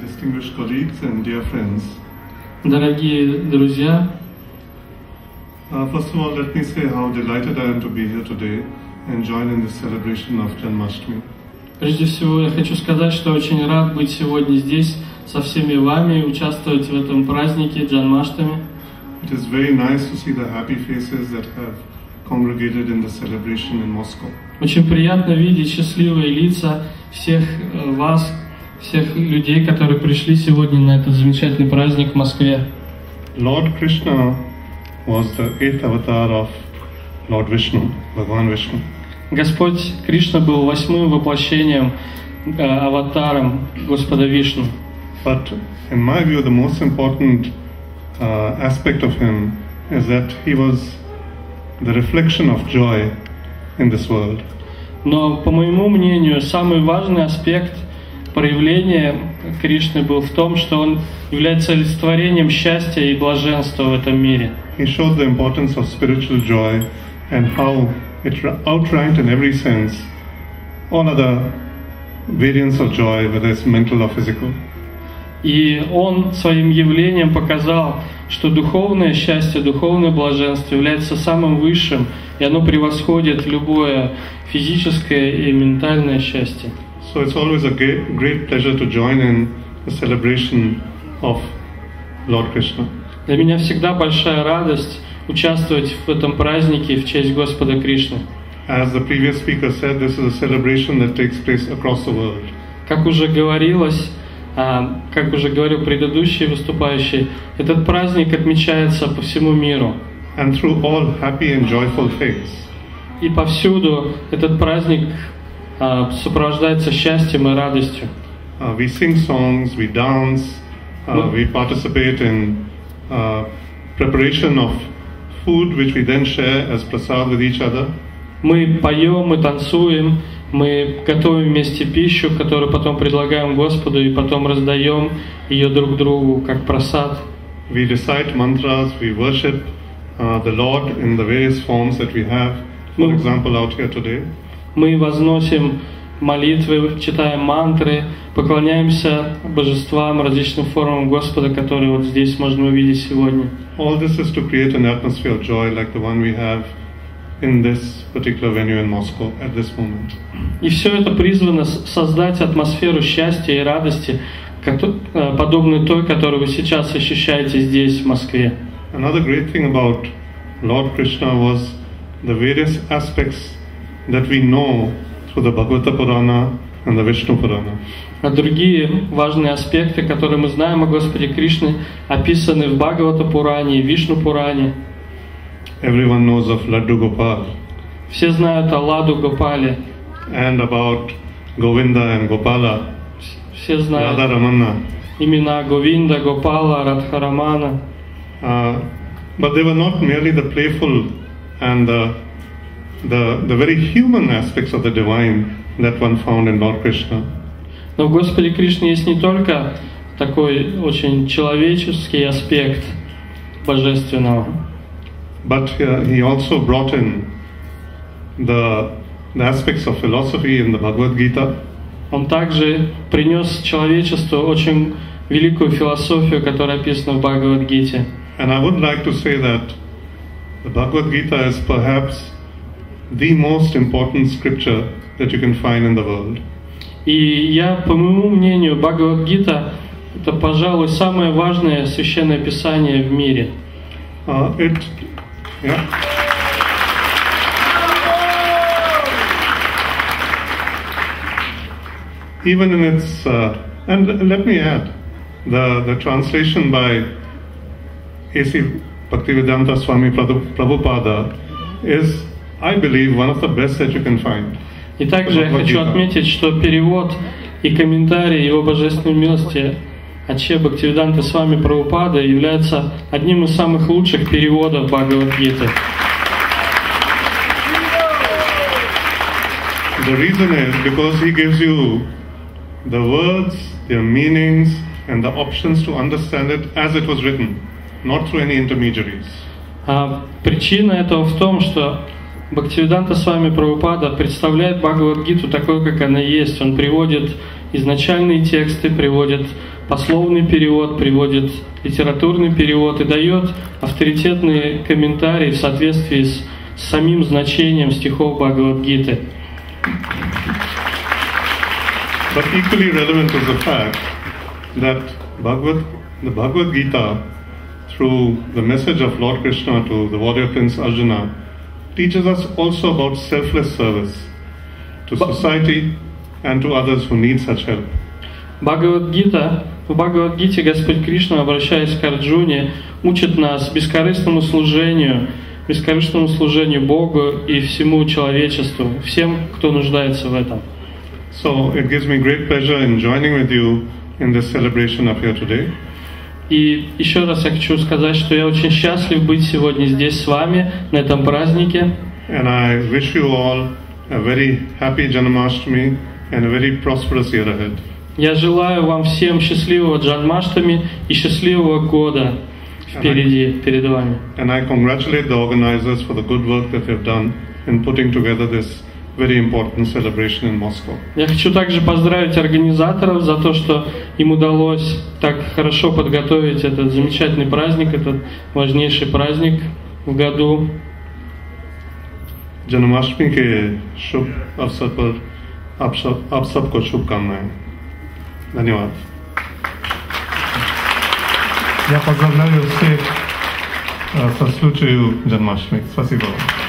distinguished colleagues and dear friends, Дорогие друзья, uh, first of all, let me say how delighted I am to be here today and join in this celebration of Janmashtami. прежде всего я хочу сказать, что очень рад быть сегодня здесь со всеми вами и участвовать в этом празднике Джанмаштами. It is very nice to see the happy faces that have congregated in the celebration in Moscow. Очень приятно видеть счастливые лица всех э, вас, всех людей, которые пришли сегодня на этот замечательный праздник в Москве. Lord Krishna was the eighth avatar of Lord Vishnu, Bhagavan Vishnu. Господь Кришна был восьмым воплощением, э, аватаром Господа Вишну. But in my view, the most important uh, aspect of him is that he was the reflection of joy in this world. Но, по моему мнению, самый важный аспект проявления Кришны был в том, что он является олицетворением счастья и блаженства в этом мире. He showed the importance of spiritual joy and how it ra- outranked in every sense all other variants of joy, whether it's mental or physical. И он своим явлением показал, что духовное счастье, духовное блаженство является самым высшим, и оно превосходит любое физическое и ментальное счастье. So it's always a great, great pleasure to join in the celebration of Lord Krishna. Для меня всегда большая радость участвовать в этом празднике в честь Господа Кришны. As the previous speaker said, this is a celebration that takes place across the world. Как уже говорилось, а, как уже говорил предыдущий выступающий, этот праздник отмечается по всему миру. And through all happy and joyful faiths. И повсюду этот праздник сопровождается счастьем и радостью. Uh, we sing songs, we dance, uh, we participate in uh, preparation of food which we then share as prasad with each other. Мы поем, мы танцуем, мы готовим вместе пищу, которую потом предлагаем Господу и потом раздаем ее друг другу как просад. We recite mantras, we worship uh, the Lord in the various forms that we have. For Mm. example, out here today. Мы возносим молитвы, читаем мантры, поклоняемся божествам, различным формам Господа, которые вот здесь можно увидеть сегодня. All this is to create an atmosphere of joy like the one we have in this particular venue in Moscow at this moment. И все это призвано создать атмосферу счастья и радости, э, подобную той, которую вы сейчас ощущаете здесь, в Москве. Another great thing about Lord Krishna was the various aspects that we know through the Bhagavata Purana and the Vishnu Purana. А другие важные аспекты, которые мы знаем о Господе Кришне, описаны в Бхагавата Пуране и Вишну Пуране. Everyone knows of Laddu Gopal Все знают о Ладу Гопале, and about Govinda and Gopala, все знают Ramana. имена Говинда, Гопала, Радхарамана. Uh, but they were not merely the playful and the, the, the very human aspects of the divine that one found in Lord Krishna. Но в Господе Кришне есть не только такой очень человеческий аспект божественного, But uh, he also brought in the, the aspects of philosophy in the Bhagavad Gita, Он также принес человечеству очень великую философию, которая описана в Бхагавадгите. and I would like to say that the Bhagavad Gita is perhaps the most important scripture that you can find in the world. И я, по моему мнению, Бхагавадгита – это, пожалуй, самое важное священное писание в мире. Uh, it, yeah. Even in its, uh, and l- let me add, the, the translation by A.C. Bhaktivedanta Swami Prabhu- Prabhupada is, I believe, one of the best that you can find. И также я хочу отметить, что перевод и комментарий его божественной милости Аче Бхактивиданта с вами Прабхупада является одним из самых лучших переводов Бхагавадгиты. The reason is because he gives you the words, their meanings, and the options to understand it as it was written, not through any intermediaries. А причина этого в том, что Бхактивиданта с вами Прабхупада представляет Бхагавадгиту такой, как она есть. Он приводит изначальные тексты, приводит пословный перевод, приводит литературный перевод и дает авторитетные комментарии в соответствии с самим значением стихов Бхагавадгиты. But equally relevant is the fact that Bhagavad, the Bhagavad Gita, through the message of Lord Krishna to the warrior prince Arjuna, teaches us also about selfless service to society and to others who need such help. Бхагавадгита, в Бхагавадгите Господь Кришна, обращаясь к Арджуне, учит нас бескорыстному служению, бескорыстному служению Богу и всему человечеству, всем, кто нуждается в этом. So it gives me great pleasure in joining with you in this celebration up here today. И еще раз я хочу сказать, что я очень счастлив быть сегодня здесь с вами на этом празднике. And I wish you all a very happy Janmashtami and a very prosperous year ahead. Я желаю вам всем счастливого Джанмаштами и счастливого года впереди, перед вами. And I congratulate the organizers for the good work that they've done in putting together this very important celebration in Moscow. Я хочу также поздравить организаторов за то, что им удалось так хорошо подготовить этот замечательный праздник, этот важнейший праздник в году. जन्माष्टमी के शुभ अवसर पर आप सब आप सबको शुभकामनाएं धन्यवाद Я поздравляю всех э, со случаю Джанмаштми. Спасибо вам.